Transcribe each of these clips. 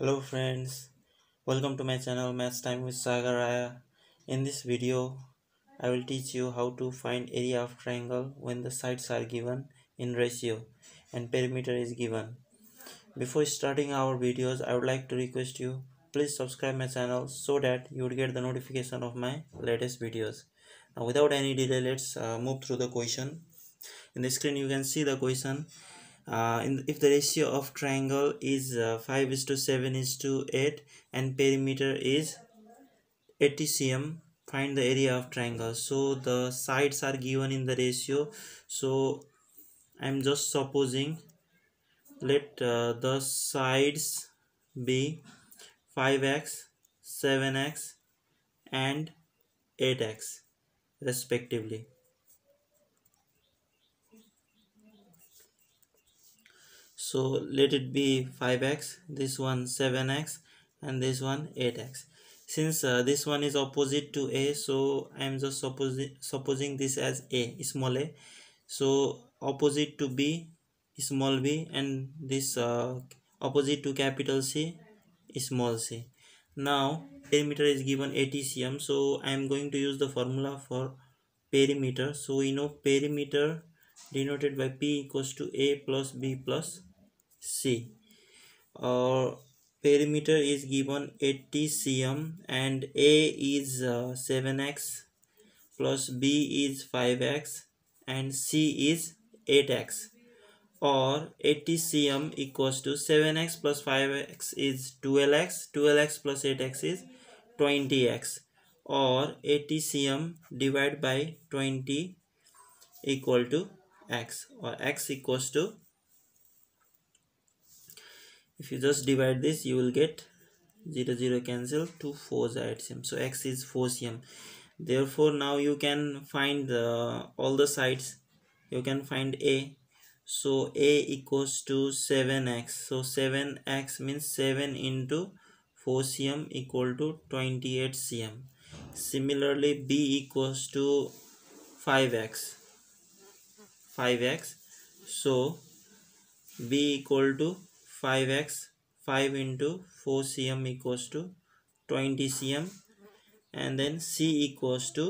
Hello friends, welcome to my channel Maths Time with Sagar Raya. In this video, I will teach you how to find area of triangle when the sides are given in ratio and perimeter is given. Before starting our videos, I would like to request you please subscribe my channel so that you would get the notification of my latest videos. Now without any delay, let's uh, move through the question. In the screen you can see the question uh, in, if the ratio of triangle is uh, 5 is to 7 is to 8 and perimeter is 80 cm find the area of triangle. So the sides are given in the ratio. So i'm just supposing let uh, the sides be 5x 7x and 8x respectively so let it be 5x this one 7x and this one 8x since uh, this one is opposite to a so i am just supposing supposing this as a small a. So opposite to b small b and this uh, opposite to capital c small c. Now perimeter is given 80 cm so i am going to use the formula for perimeter. So we know perimeter denoted by p equals to a plus b plus C. Our perimeter is given 80 cm and A is uh, 7x plus B is 5x and C is 8x or 80 cm equals to 7x plus 5x is 12x 12x plus 8x is 20x or 80 cm divided by 20 equal to x. Or x equals to if you just divide this you will get 0 0 cancel to 4 cm so x is 4 cm. Therefore now you can find the, all the sides. You can find a. So a equals to 7x so 7x means 7 into 4 cm equal to 28 cm. Similarly b equals to 5x 5x so b equal to 5x 5 into 4 cm equals to 20 cm and then c equals to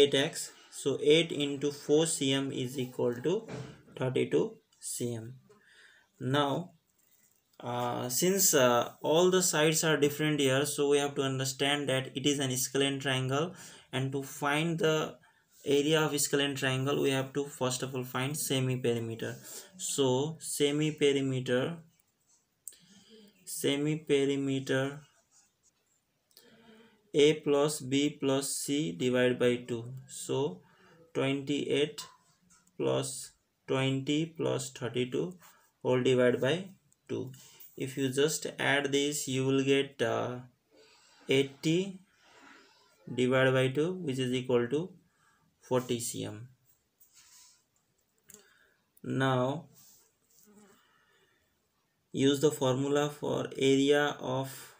8x so 8 into 4 cm is equal to 32 cm now uh, since uh, all the sides are different here so we have to understand that it is an scalene triangle. And to find the area of scalene triangle we have to first of all find semi perimeter so semi perimeter semi perimeter a plus b plus c divided by 2 so 28 plus 20 plus 32 whole divided by 2 if you just add this you will get uh, 80 divided by 2 which is equal to 40 cm now use the formula for area of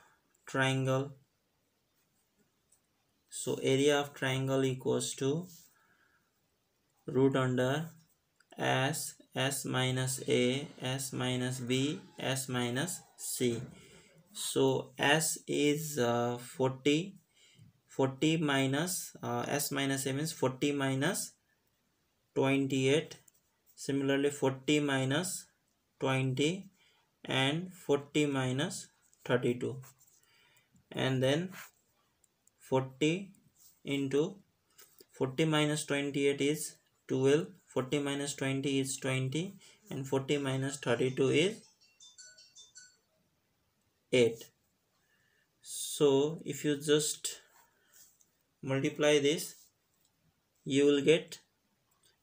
triangle. So area of triangle equals to root under s s minus a s minus b s minus c. So s is uh, 40 40 minus uh, s minus a means 40 minus 28 similarly 40 minus 20 and 40 minus 32 and then 40 into 40 minus 28 is 12 40 minus 20 is 20 and 40 minus 32 is 8 so if you just multiply this you will get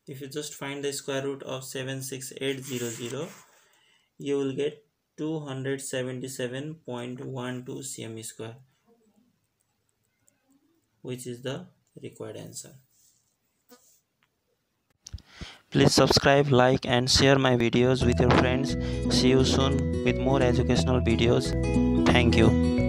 if you just find the square root of 76800 you will get 277.12 cm square which is the required answer. Please subscribe like and share my videos with your friends. See you soon with more educational videos. Thank you